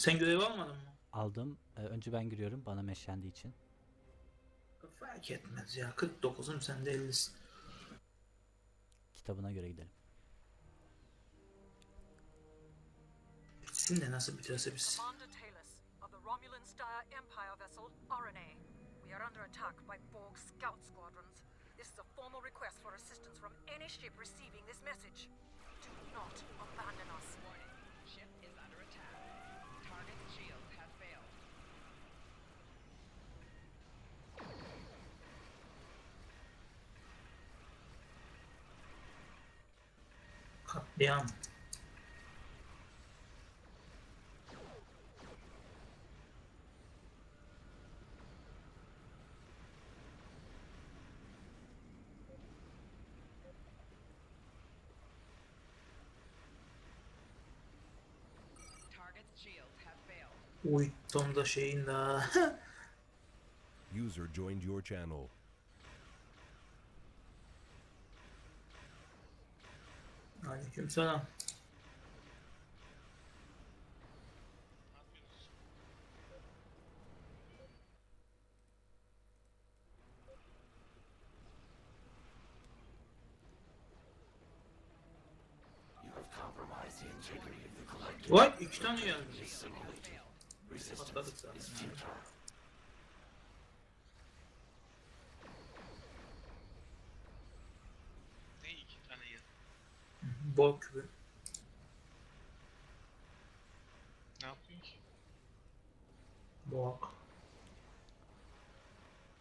Sen görev almadın mı? Aldım. Ee, önce ben giriyorum bana meşlendiği için. Fark etmez ya. 49'um sen de 50'sin. Kitabına göre gidelim. Bitsin de nasıl biterse bitsin. Commander Talus of the Romulan Star Empire vessel RNA. We are under attack by Borg scout squadrons. This is a formal request for assistance from any ship receiving this message. down. Uy, tam da şeyin daha. User joined your channel. Aleykümselam. Vay iki tane geldi. Zaten. Bol kübü. Ne yapıyorsun ki? Bok.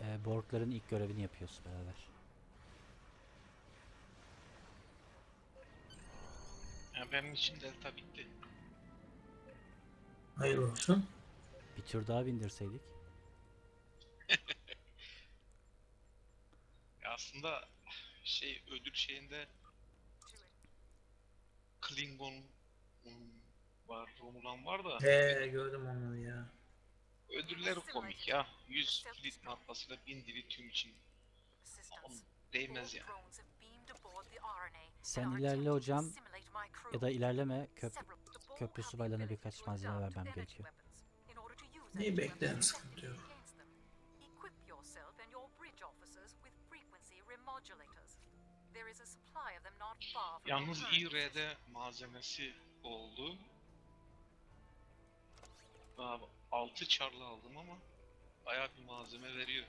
Ee, Borgların ilk görevini yapıyoruz beraber. Ya benim için delta bitti. Hayırlı olsun. Bir tur daha bindirseydik. Ya aslında şey ödül şeyinde Klingon hmm, var, Romulan var da He gördüm onları ya. ödülleri komik ya. 100 kilit markasıyla 1000 tüm için Assistance. değmez Borg ya. drones have beamed aboard the RNA Sen ilerle hocam. Ya da ilerleme köp köprü subaylarına birkaç malzeme vermem gerekiyor. energy beklerim sıkıntı yok. against them. Equip yourself and your bridge officers with frequency remodulators. Yalnız İR'de malzemesi oldu. Daha 6 çarlı aldım ama bayağı bir malzeme veriyor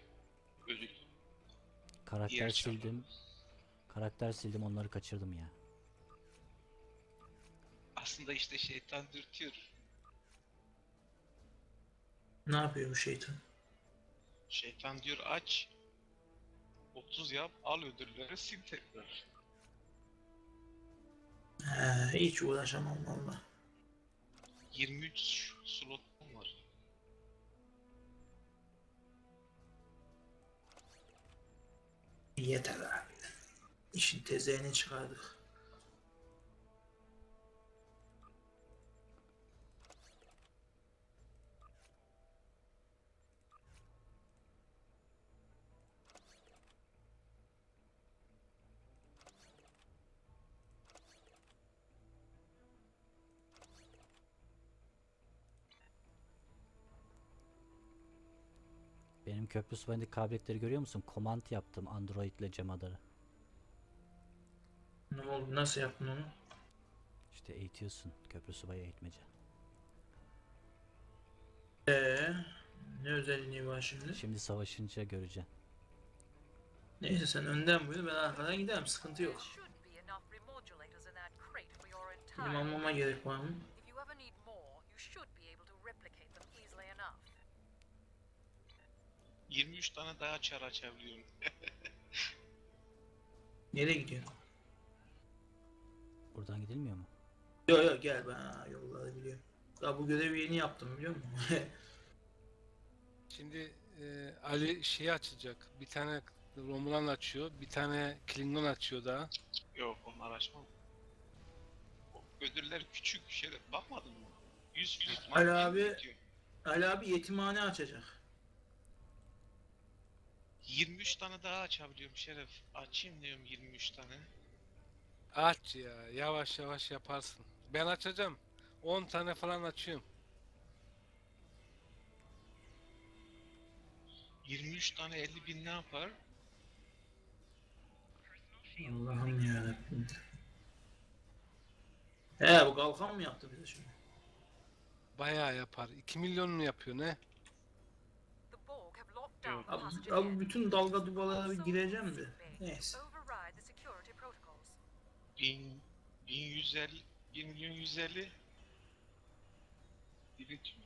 ödül. Karakter Diğer sildim. Karakter sildim onları kaçırdım ya. Aslında işte şeytan dürtüyor. Ne yapıyor bu şeytan? Şeytan diyor aç. 30 yap, al ödülleri sil tekrar. He, hiç uğraşamam valla. 23 slotum var. Yeter abi. İşin tezeğini çıkardık. Köprü subayındaki kabiliyetleri görüyor musun? Command yaptım Android ile Cemadar'ı. Ne oldu? Nasıl yaptın onu? İşte eğitiyorsun köprü subayı eğitmece. Ee, ne özelliği var şimdi? Şimdi savaşınca göreceksin. Neyse sen önden buyur ben arkadan giderim sıkıntı yok. Benim almama gerek var mı? 23 tane daha çar açabiliyorum. Nereye gidiyorsun? Buradan gidilmiyor mu? Yok yok gel ben ha, yolları biliyorum. Daha bu görevi yeni yaptım biliyor musun? Şimdi e, Ali şeyi açacak. Bir tane Romulan açıyor, bir tane Klingon açıyor daha. Yok onlar açmam. O ödüller küçük şey bakmadın mı? 100 kilit Ali abi-. Ali abi yetimhane açacak. 23 tane daha açabiliyorum Şeref. Açayım diyorum 23 tane. Aç ya yavaş yavaş yaparsın. Ben açacağım. 10 tane falan açıyorum. 23 tane 50 bin ne yapar? Allah'ım yarabbim. He bu kalkan mı yaptı bize şimdi? Bayağı yapar. 2 milyon mu yapıyor ne? Abi, abi bütün dalga dubalara gireceğim de. Neyse. Override the security protocols. 1000 1150 1 milyon 150 Divit mi?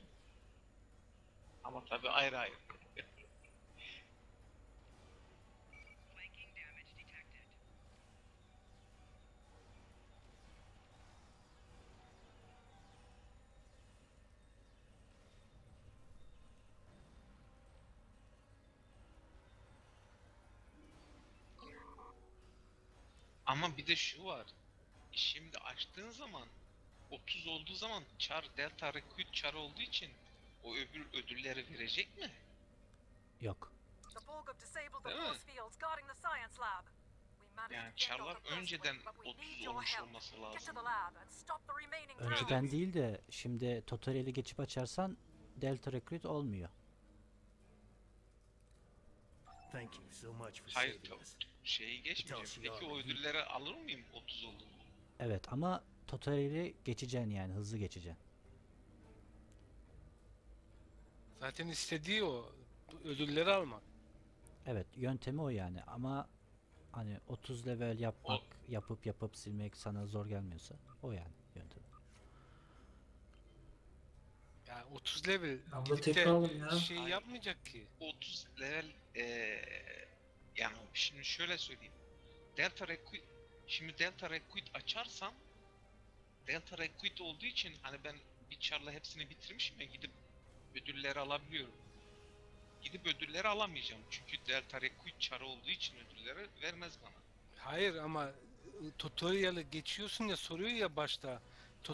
Ama tabii ayrı ayrı. Ama bir de şu var. Şimdi açtığın zaman 30 olduğu zaman char delta recruit char olduğu için o öbür ödülleri verecek mi? Yok. Yani Ghostwing, önceden but we 30 need your olmuş olması lazım. Önceden değil de şimdi tutorial'i geçip açarsan Delta Recruit olmuyor. Thank you so much for Hayır saving us. Şeyi geçmeyeceğim. Peki o ödülleri alır mıyım 30 oldu mu? Evet ama tutorial'i geçeceksin yani hızlı geçeceksin. Zaten istediği o. Ödülleri almak. Evet yöntemi o yani ama hani 30 level yapmak, yapıp yapıp silmek sana zor gelmiyorsa o yani yöntem. Yani 30 level Abla gidip tekrar alın ya. şey yapmayacak ki. 30 level eee yani şimdi şöyle söyleyeyim. Delta Recruit şimdi Delta Recruit açarsam Delta Recruit olduğu için hani ben bir charla hepsini bitirmişim ya gidip ödülleri alabiliyorum. Gidip ödülleri alamayacağım. Çünkü Delta Recruit char olduğu için ödülleri vermez bana. Hayır ama ı, tutorial'ı geçiyorsun ya soruyor ya başta. Tamam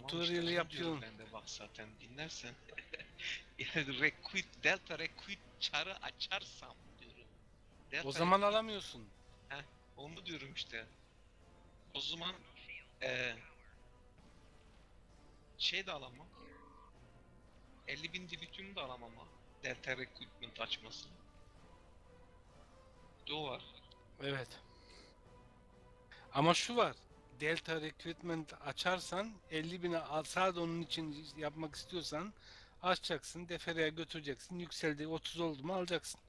işte Tutorial'ı onu diyorum yapıyorsun. Ben de bak zaten dinlersen. yani Recruit, Delta Recruit char'ı açarsam Delta O zaman alamıyorsun. Onu diyorum işte. O zaman eee şey de alamam. 50 bin Divitium da alamam ha. Delta Recruitment açması. Bir de o var. Evet. Ama şu var. Delta Recruitment açarsan 50 bini al, sadece onun için yapmak istiyorsan açacaksın, defereye götüreceksin, yükseldi 30 oldu mu alacaksın.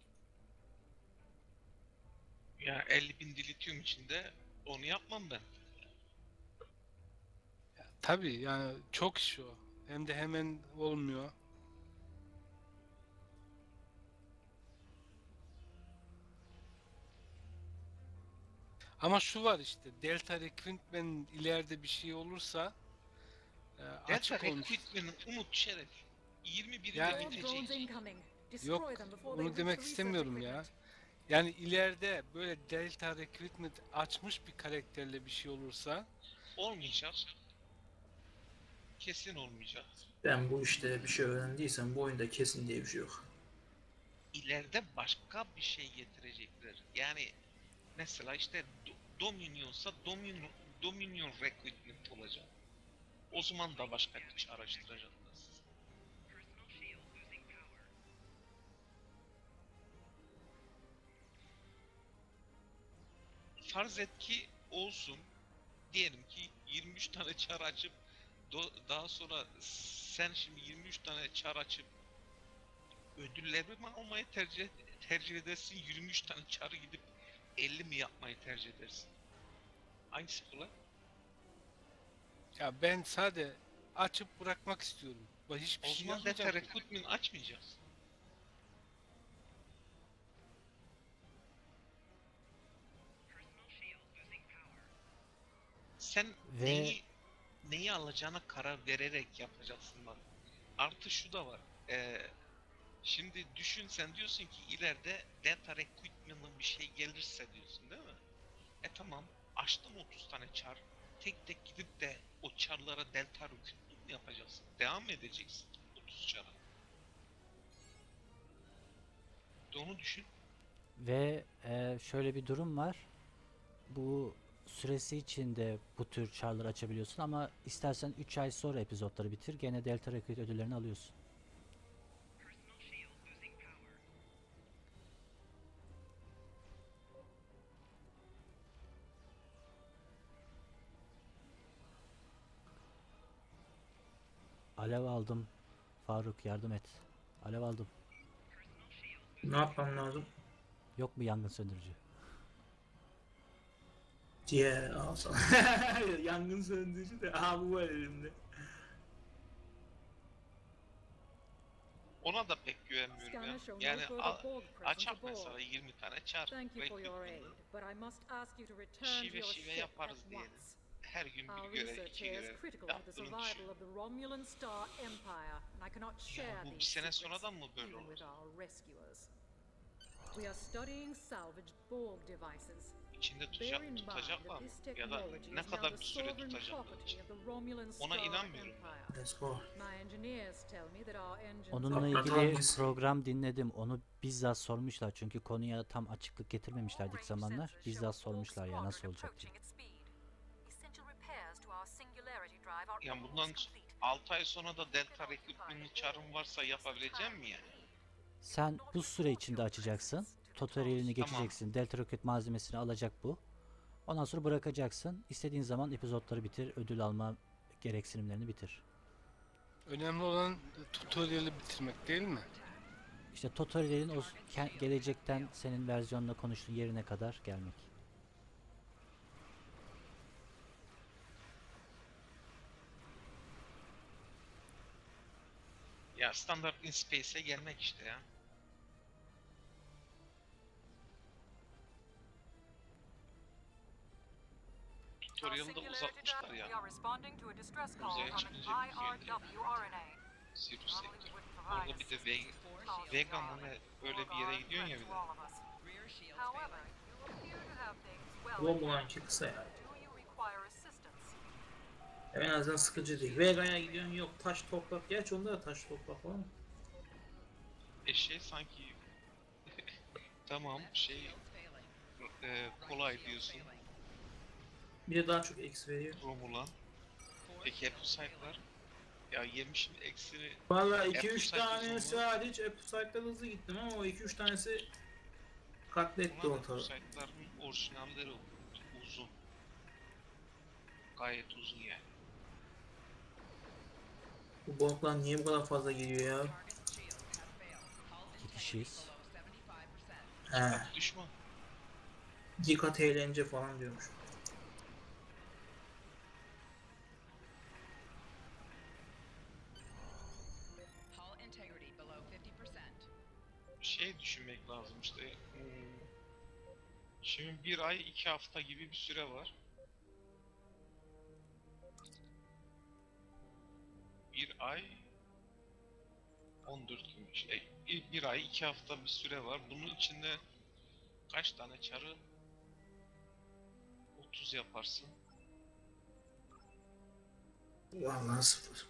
Ya 50 bin Dilithium içinde onu yapmam ben. Tabii yani çok iş o. Hem de hemen olmuyor. Ama şu var işte Delta Recruitment ileride bir şey olursa e, Delta açık olmuş. Recruitment'ın Umut Şeref 21'inde Ya- bitecek. Yok, onu demek istemiyorum ya. Yani ileride böyle Delta Recruitment açmış bir karakterle bir şey olursa Olmayacak. Kesin olmayacak. Ben bu işte bir şey öğrendiysem bu oyunda kesin diye bir şey yok. ileride başka bir şey getirecekler. Yani mesela işte Do- Dominion'sa Dominion, Dominion Recruitment olacak. O zaman da başka bir şey araştıracaklar. Farz et ki olsun. Diyelim ki 23 tane çar açıp daha sonra sen şimdi 23 tane çar açıp ödülleri mi almayı tercih tercih edersin 23 tane çarı gidip 50 mi yapmayı tercih edersin? Hangisi kolay? ya ben sade açıp bırakmak istiyorum. Hiçbir O şey zaman Data yapmayacağım. Recruitment açmayacağız. Sen Ve- neyi neyi alacağına karar vererek yapacaksın bak. Artı şu da var. Ee, şimdi düşün sen diyorsun ki ileride Data Recruitment'ın bir şey gelirse diyorsun değil mi? E tamam açtın 30 tane çar. Tek tek gidip de o çarlara Delta Recruitment yapacaksın? Devam edeceksin 30 çara? Onu düşün. Ve e, şöyle bir durum var. Bu süresi içinde bu tür çarları açabiliyorsun ama istersen 3 ay sonra epizotları bitir gene Delta Recruit ödüllerini alıyorsun. Alev aldım. Faruk yardım et. Alev aldım. Ne yapmam lazım? Yok mu yangın söndürücü? Diye alsam. Yangın söndürücü de. Aha bu var elimde. Ona da pek güvenmiyorum ya. Scanner show no Yani further a- Borg açar presence mesela aboard. 20 tane çar. Thank you for your aid, Recruitment'ı but I must ask you to return to Şive your şive ship yaparız at diyelim. once. Her gün Our bir görev, research iki here is görev critical to the yaptığını survival düşün. of the Romulan Star Empire, and I cannot share Ya bu bir these sene secrets, sonradan mı böyle even olur? with our rescuers. We are studying salvaged Borg devices. İçinde tutacak, tutacaklar mı? Ya da ne kadar bir süre tutacaklar için. Ona inanmıyorum. Let's go. Onunla ilgili program dinledim. Onu bizzat sormuşlar. Çünkü konuya tam açıklık getirmemişlerdi ilk zamanlar. Bizzat sormuşlar ya nasıl olacak diye. Yani bundan 6 ay sonra da Delta Recruitment'ın çarım varsa yapabileceğim mi yani? Sen bu süre içinde açacaksın. Tutorial'ini Tamam. geçeceksin. Delta Rocket malzemesini alacak bu. Ondan sonra bırakacaksın. İstediğin zaman epizotları bitir. Ödül alma gereksinimlerini bitir. Önemli olan tutorial'i bitirmek değil mi? İşte tutorial'in o ke- gelecekten senin versiyonla konuştuğun yerine kadar gelmek. Ya standart in space'e gelmek işte ya. Tutorial'ı da uzatmışlar ya. We are responding to a distress call Uzaya çıkınca şey. Sirius Sector. Orada bir de Vega, Vega mı öyle bir yere gidiyorsun ya bir de. Hand. Romulanki kısa ya. Do you require assistance? En azından sıkıcı değil. Vega'ya gidiyorsun yok taş toprak. Gerçi onda da taş toprak var mı? E şey sanki tamam şey e, kolay diyorsun Bir de daha çok eksi veriyor. Romulan. Peki Epusite'lar? Ya yemişim eksini Valla Apple 2-3 Site tanesi hariç Apple Site'da hızlı gittim ama o 2-3 tanesi katletti ortalığı. Epusite'ların orijinalleri uzun. Gayet uzun yani. Bu Borglar niye bu kadar fazla geliyor ya? İki kişiyiz. below 75%. He. Düşman. Dikkat eğlence falan diyormuş. Şey düşünmek lazım işte. hmm, Şimdi bir ay iki hafta gibi bir süre var. Bir ay 14 gün işte bir, ay iki hafta bir süre var. Bunun içinde kaç tane çarı 30 yaparsın. Vallahi sıfır.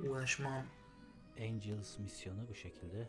Uğraşmam. Angels misyonu bu şekilde